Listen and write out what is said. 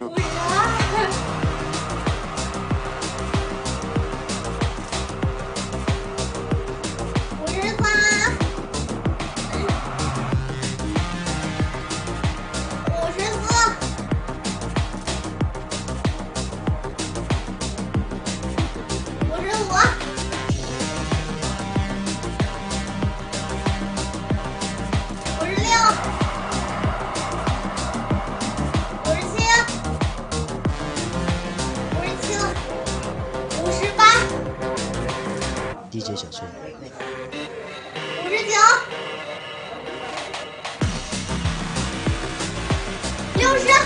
우와 DJ 小翠。五十九，六十。